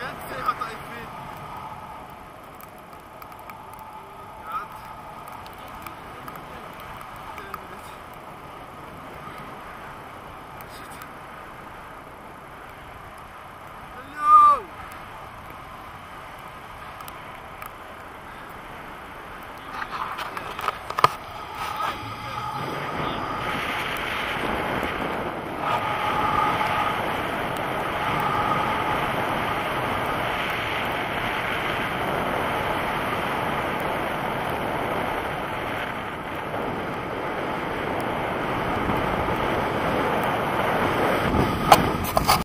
كانت فيها طائفين